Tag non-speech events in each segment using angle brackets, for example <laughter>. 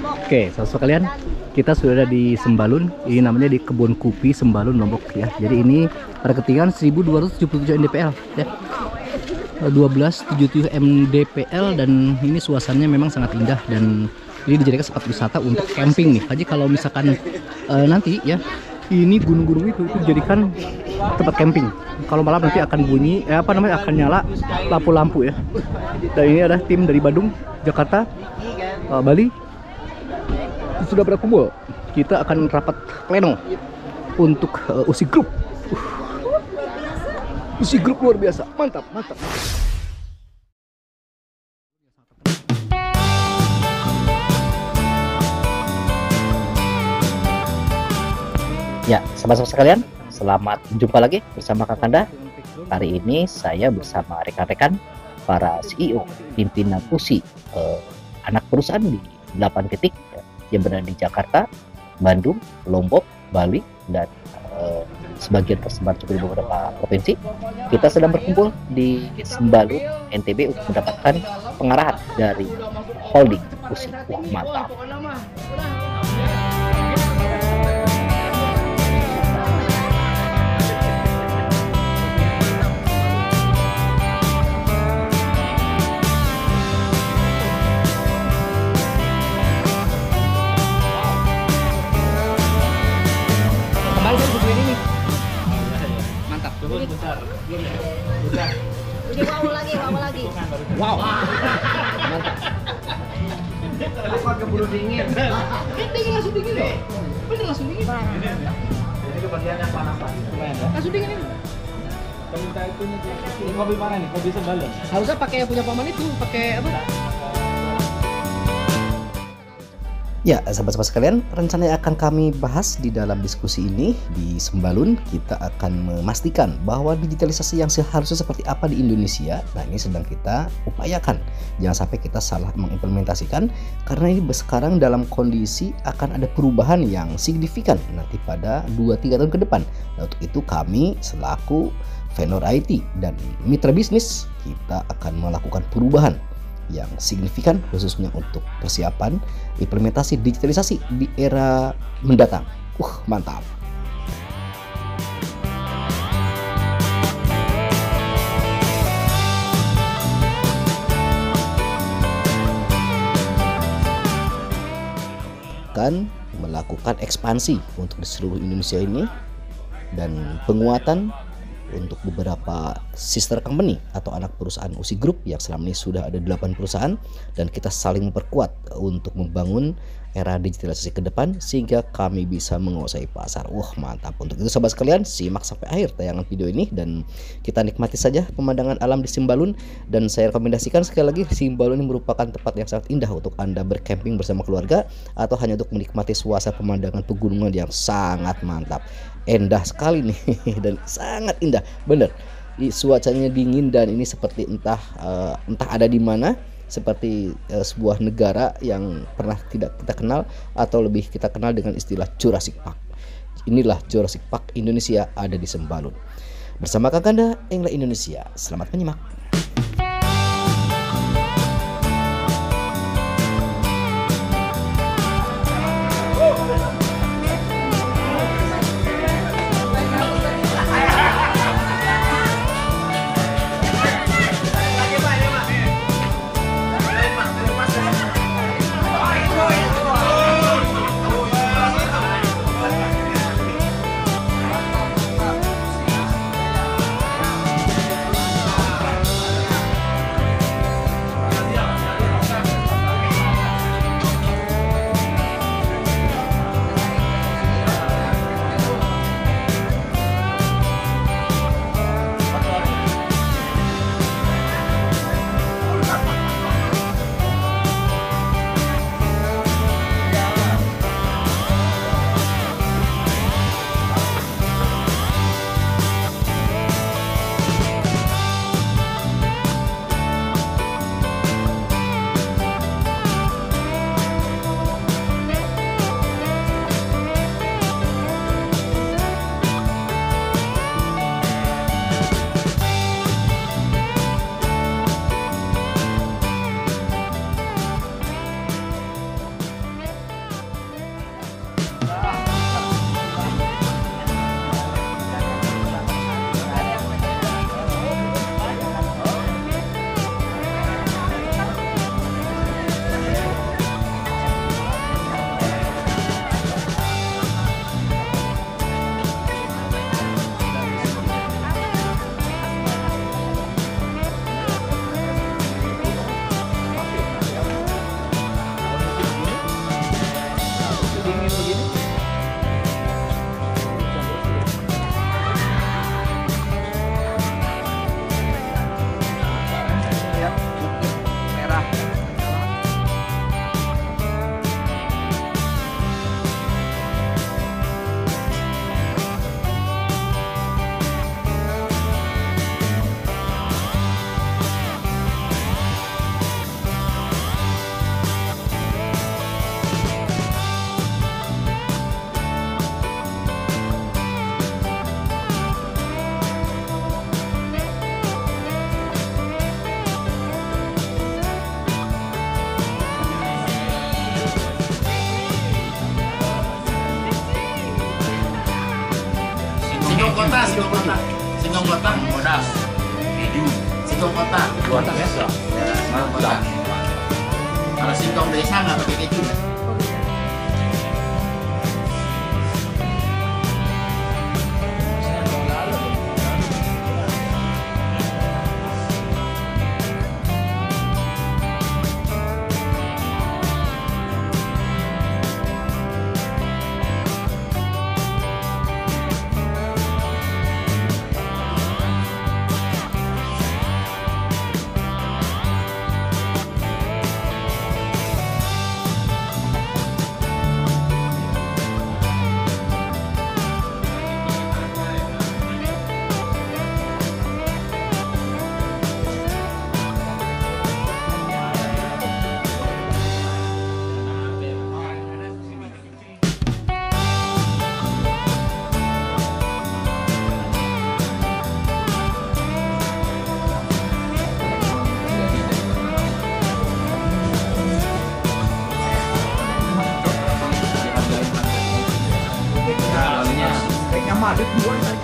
Oke, saudara kalian, kita sudah ada di Sembalun. Ini namanya di Kebun Kupi Sembalun Lombok ya. Jadi ini pada ketinggian 1277 mdpl ya. 1277 mdpl dan ini suasananya memang sangat indah dan ini dijadikan tempat wisata untuk camping nih. Jadi kalau misalkan eh, nanti ya ini gunung-gunung itu itu dijadikan tempat camping. Kalau malam nanti akan bunyi, eh, apa namanya akan nyala lampu-lampu ya. Dan ini ada tim dari Bandung, Jakarta, eh, Bali sudah berkumpul. Kita akan rapat pleno untuk uh, usi grup. Uh. Usi grup luar biasa, mantap, mantap. Ya, sahabat-sahabat sekalian, selamat jumpa lagi bersama Kakanda. Hari ini saya bersama rekan-rekan para CEO pimpinan USI eh, anak perusahaan di 8 titik yang berada di Jakarta, Bandung, Lombok, Bali, dan eh, sebagian tersebar juga di beberapa provinsi. Kita sedang berkumpul di Sembalun, NTB untuk mendapatkan pengarahan dari holding USI. Wah, mantap. Ya. Langsung dingin ini. Minta itu nih. Ini kopi mana nih? Kopi sembalun. Harusnya pakai yang punya paman itu, pakai apa? Ya, sahabat-sahabat sekalian, rencana yang akan kami bahas di dalam diskusi ini di Sembalun, kita akan memastikan bahwa digitalisasi yang seharusnya seperti apa di Indonesia, nah ini sedang kita upayakan. Jangan sampai kita salah mengimplementasikan, karena ini sekarang dalam kondisi akan ada perubahan yang signifikan nanti pada 2-3 tahun ke depan. Nah, untuk itu kami selaku vendor IT dan mitra bisnis, kita akan melakukan perubahan yang signifikan khususnya untuk persiapan implementasi digitalisasi di era mendatang. Uh, mantap. akan melakukan ekspansi untuk di seluruh Indonesia ini dan penguatan untuk beberapa sister company atau anak perusahaan USI Group yang selama ini sudah ada 8 perusahaan dan kita saling memperkuat untuk membangun era digitalisasi ke depan sehingga kami bisa menguasai pasar. Wah, mantap. Untuk itu sahabat sekalian, simak sampai akhir tayangan video ini dan kita nikmati saja pemandangan alam di Simbalun dan saya rekomendasikan sekali lagi Simbalun ini merupakan tempat yang sangat indah untuk Anda bercamping bersama keluarga atau hanya untuk menikmati suasana pemandangan pegunungan yang sangat mantap. Endah sekali nih <laughs> dan sangat indah. Bener. Suasananya dingin dan ini seperti entah uh, entah ada di mana seperti uh, sebuah negara yang pernah tidak kita kenal atau lebih kita kenal dengan istilah Jurassic Park. Inilah Jurassic Park Indonesia ada di Sembalun. Bersama Kakanda Engla Indonesia. Selamat menyimak. Kota, singkong kota. Singkong kota, modal. Keju. Singkong kota. Buatan ya? Ya, singkong kota. Kalau singkong desa nggak pakai keju. mà được muốn anh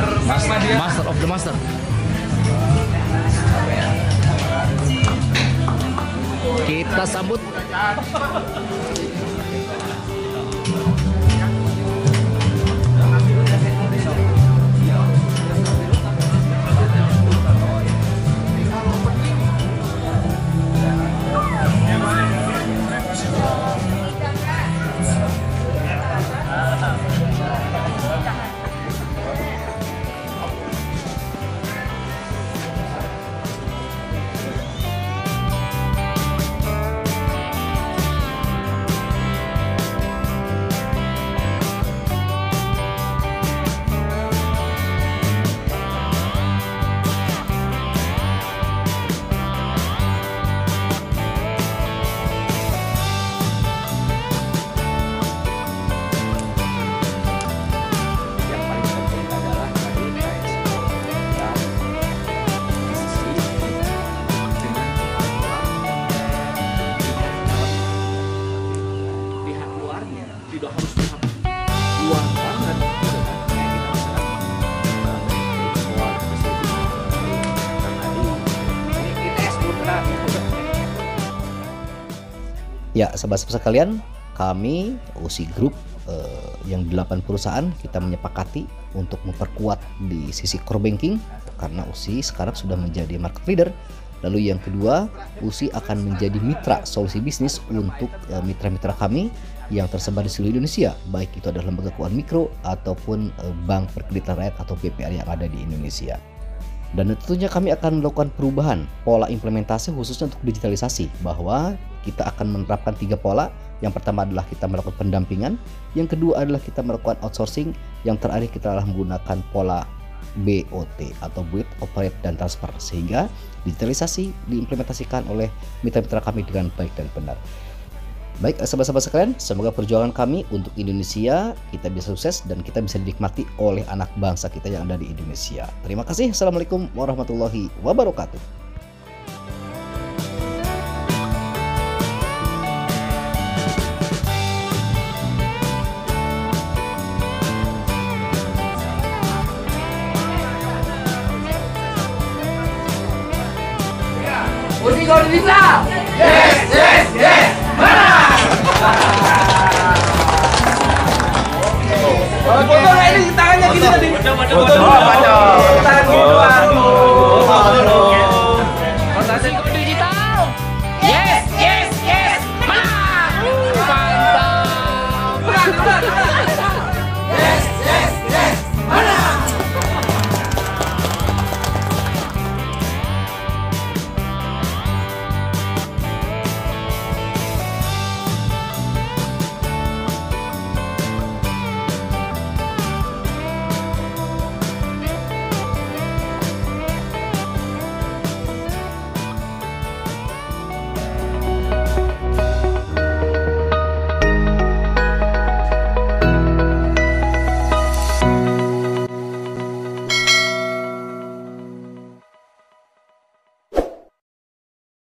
Master Master dia. Master of the master. Kita sambut Ya, sahabat-sahabat sekalian, kami USI Group eh, yang 8 perusahaan kita menyepakati untuk memperkuat di sisi core banking karena USI sekarang sudah menjadi market leader. Lalu yang kedua, USI akan menjadi mitra solusi bisnis untuk eh, mitra-mitra kami yang tersebar di seluruh Indonesia, baik itu adalah lembaga keuangan mikro ataupun eh, bank perkreditan rakyat atau BPR yang ada di Indonesia. Dan tentunya kami akan melakukan perubahan pola implementasi khususnya untuk digitalisasi bahwa kita akan menerapkan tiga pola. Yang pertama adalah kita melakukan pendampingan, yang kedua adalah kita melakukan outsourcing, yang terakhir kita adalah menggunakan pola BOT atau build, operate dan transfer sehingga digitalisasi diimplementasikan oleh mitra-mitra kami dengan baik dan benar. Baik, sahabat-sahabat sekalian, semoga perjuangan kami untuk Indonesia kita bisa sukses dan kita bisa dinikmati oleh anak bangsa kita yang ada di Indonesia. Terima kasih. Assalamualaikum warahmatullahi wabarakatuh. Yes, yes. Foto nggak ini tangannya gini tadi? Foto, foto, foto. Tangan gini doang.